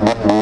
Mm-hmm.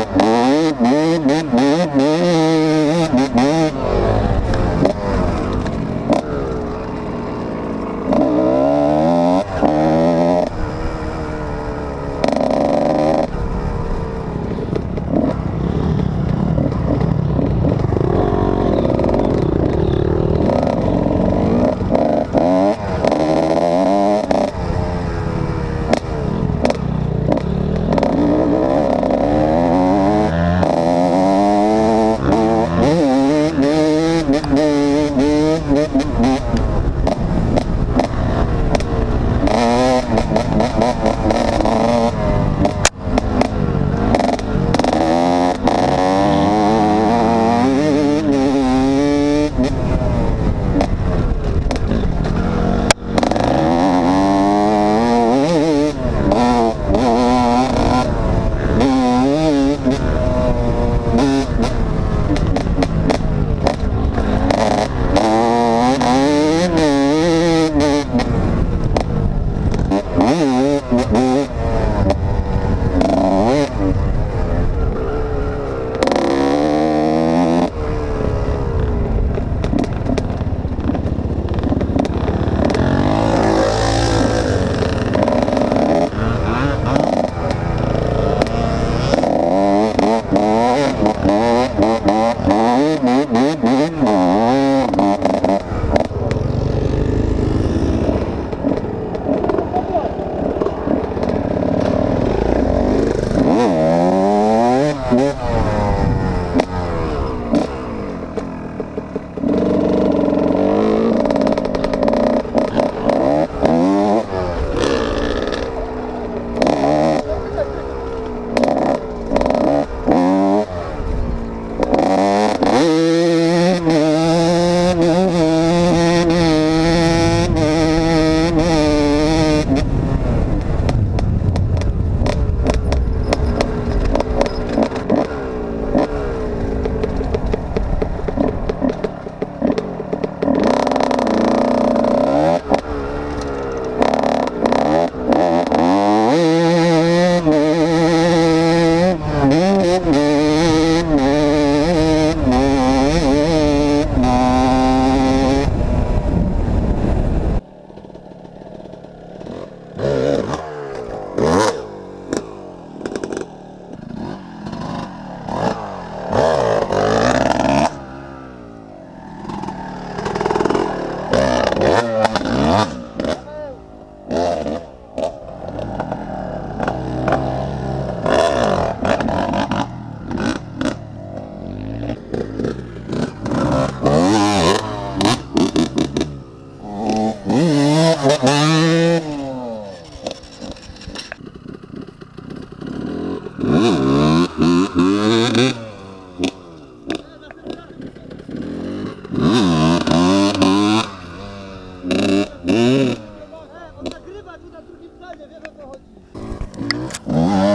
normalnie wiemy o co.